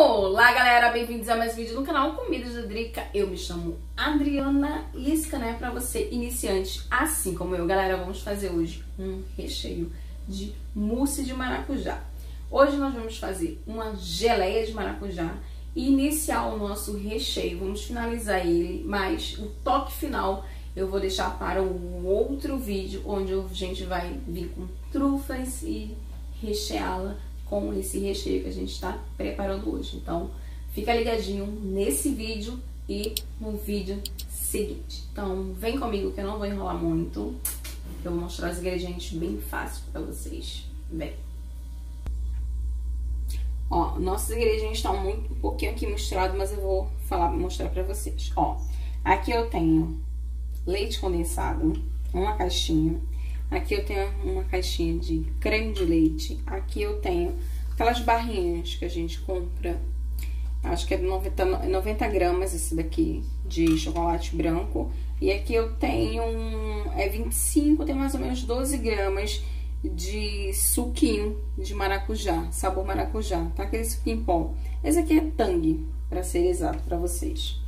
Olá galera, bem-vindos a mais um vídeo no canal Comidas da Drica. Eu me chamo Adriana Isca, né? Pra você iniciante, assim como eu. Galera, vamos fazer hoje um recheio de mousse de maracujá. Hoje nós vamos fazer uma geleia de maracujá e iniciar o nosso recheio. Vamos finalizar ele, mas o toque final eu vou deixar para um outro vídeo onde a gente vai vir com trufas e recheá-la com esse recheio que a gente está preparando hoje. Então, fica ligadinho nesse vídeo e no vídeo seguinte. Então, vem comigo que eu não vou enrolar muito. Eu vou mostrar os ingredientes bem fácil para vocês. Vem! Ó, nossos ingredientes estão muito, um pouquinho aqui misturados, mas eu vou falar, mostrar para vocês. Ó, aqui eu tenho leite condensado, uma caixinha. Aqui eu tenho uma caixinha de creme de leite. Aqui eu tenho aquelas barrinhas que a gente compra. Acho que é 90, 90 gramas esse daqui de chocolate branco. E aqui eu tenho um, é 25, tem mais ou menos 12 gramas de suquinho de maracujá, sabor maracujá, tá? Aquele suquinho em pó. Esse aqui é tangue, para ser exato para vocês.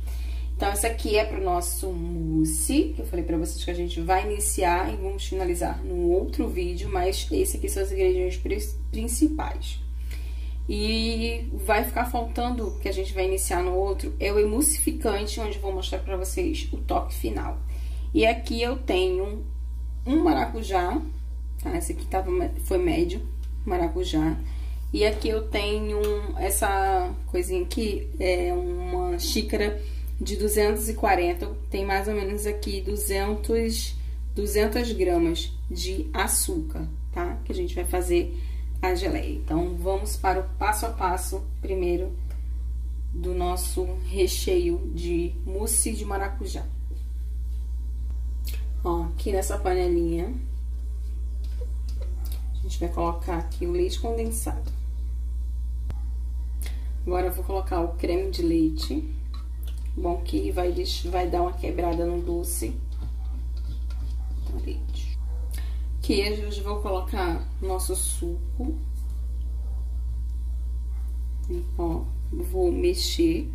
Então, essa aqui é pro nosso mousse, que eu falei pra vocês que a gente vai iniciar e vamos finalizar num outro vídeo, mas esse aqui são os ingredientes principais. E vai ficar faltando, que a gente vai iniciar no outro, é o emulsificante, onde eu vou mostrar pra vocês o toque final. E aqui eu tenho um maracujá, tá? Esse aqui tava, foi médio, maracujá. E aqui eu tenho essa coisinha aqui, é uma xícara de 240, tem mais ou menos aqui 200, 200 gramas de açúcar, tá? Que a gente vai fazer a geleia. Então, vamos para o passo a passo, primeiro, do nosso recheio de mousse de maracujá. Ó, aqui nessa panelinha, a gente vai colocar aqui o leite condensado. Agora, eu vou colocar o creme de leite. Bom que vai, vai dar uma quebrada no doce. Leite. Aqui a gente vai colocar nosso suco. Ó, vou mexer.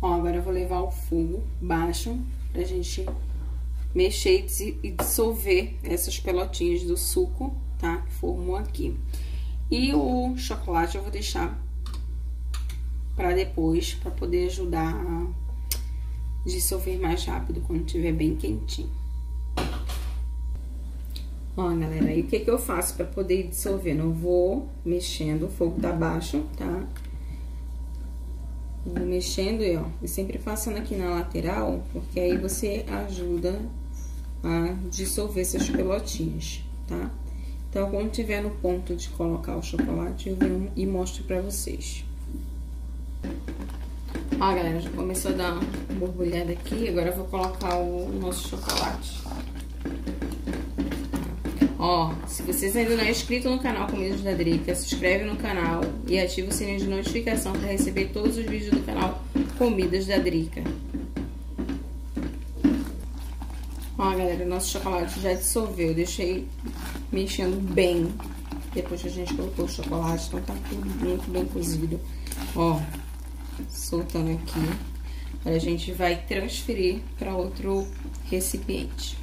Ó, agora eu vou levar o fogo baixo pra gente mexer e dissolver essas pelotinhas do suco, tá? Que formou aqui. E o chocolate eu vou deixar para depois, para poder ajudar a dissolver mais rápido quando estiver bem quentinho. Ó, galera, aí o que que eu faço para poder dissolver? Não vou mexendo, o fogo tá baixo, tá? Vou mexendo e ó, e sempre passando aqui na lateral, porque aí você ajuda a dissolver essas pelotinhas, tá? Então, quando tiver no ponto de colocar o chocolate, eu venho e mostro pra vocês. Ó, galera, já começou a dar uma borbulhada aqui. Agora eu vou colocar o nosso chocolate. Ó, se vocês ainda não é inscrito no canal Comidas da Drica, se inscreve no canal e ativa o sininho de notificação para receber todos os vídeos do canal Comidas da Drica. Ó, galera, nosso chocolate já dissolveu. Eu deixei mexendo bem depois que a gente colocou o chocolate. Então tá tudo muito bem cozido. Ó, soltando aqui. Agora a gente vai transferir para outro recipiente.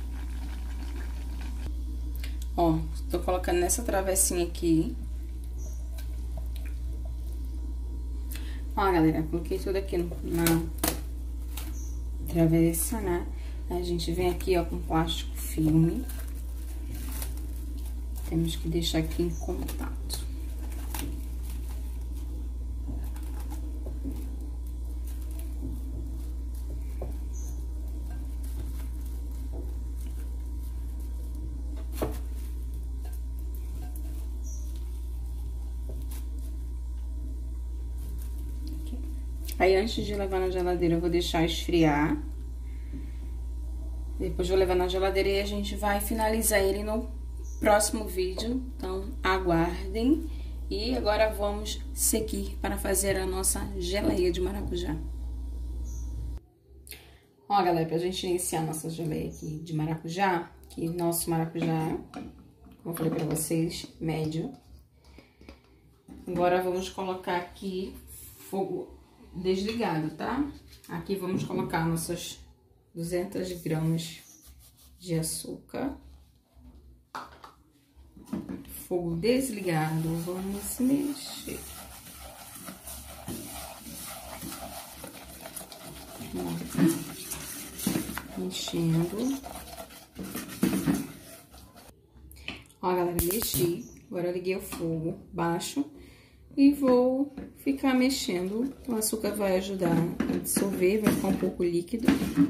Ó, tô colocando nessa travessinha aqui. Ó, galera, coloquei tudo aqui na travessa, né? A gente vem aqui, ó, com plástico filme. Temos que deixar aqui em contato. Aí, antes de levar na geladeira, eu vou deixar esfriar. Depois vou levar na geladeira e a gente vai finalizar ele no próximo vídeo. Então, aguardem. E agora vamos seguir para fazer a nossa geleia de maracujá. Ó, galera, pra gente iniciar a nossa geleia aqui de maracujá, que nosso maracujá, como eu falei pra vocês, médio. Agora, vamos colocar aqui fogo desligado, tá? Aqui vamos colocar nossas 200 gramas de açúcar. Fogo desligado, vamos mexer. Mexendo. Ó, galera, mexi. Agora eu liguei o fogo baixo e vou ficar mexendo. O açúcar vai ajudar a dissolver, vai ficar um pouco líquido,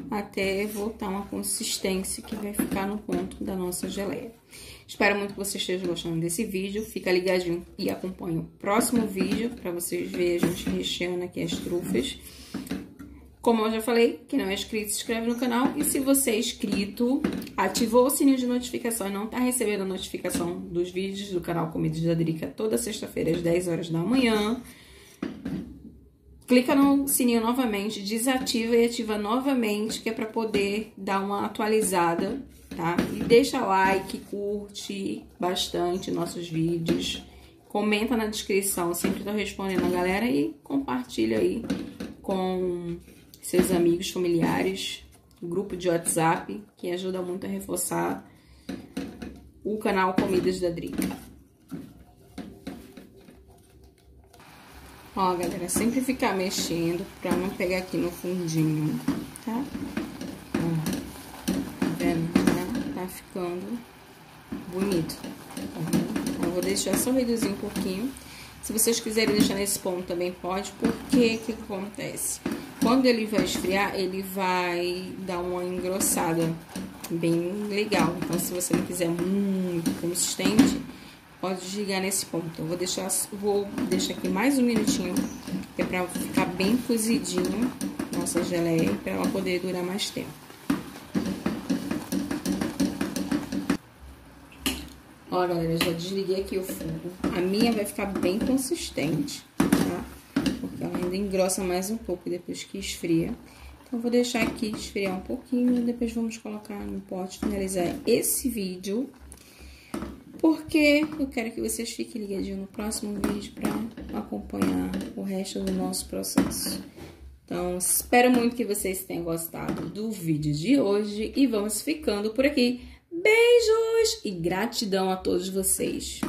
até voltar uma consistência que vai ficar no ponto da nossa geleia. Espero muito que você esteja gostando desse vídeo. Fica ligadinho e acompanhe o próximo vídeo para vocês verem a gente recheando aqui as trufas. Como eu já falei, quem não é inscrito, se inscreve no canal. E se você é inscrito, ativou o sininho de notificação e não está recebendo a notificação dos vídeos do canal Comidas da Drica toda sexta-feira às 10 horas da manhã, clica no sininho novamente, desativa e ativa novamente, que é para poder dar uma atualizada, tá? E deixa like, curte bastante nossos vídeos, comenta na descrição, sempre tô respondendo a galera e compartilha aí com seus amigos, familiares, grupo de WhatsApp, que ajuda muito a reforçar o canal Comidas da Drica. Ó, galera, sempre ficar mexendo pra não pegar aqui no fundinho, tá? Ó, tá vendo? Tá, tá ficando bonito? Eu vou deixar só reduzir um pouquinho. Se vocês quiserem deixar nesse ponto também pode, porque o que acontece? Quando ele vai esfriar, ele vai dar uma engrossada bem legal. Então, se você não quiser muito consistente, pode desligar nesse ponto. Eu vou deixar, vou deixar aqui mais um minutinho, que é pra ficar bem cozidinho nossa geleia, para ela poder durar mais tempo. Ó, galera, já desliguei aqui o fogo. A minha vai ficar bem consistente ainda engrossa mais um pouco depois que esfria. Então, vou deixar aqui esfriar um pouquinho, depois vamos colocar no pote, finalizar esse vídeo. Porque eu quero que vocês fiquem ligadinhos no próximo vídeo para acompanhar o resto do nosso processo. Então, espero muito que vocês tenham gostado do vídeo de hoje e vamos ficando por aqui. Beijos e gratidão a todos vocês.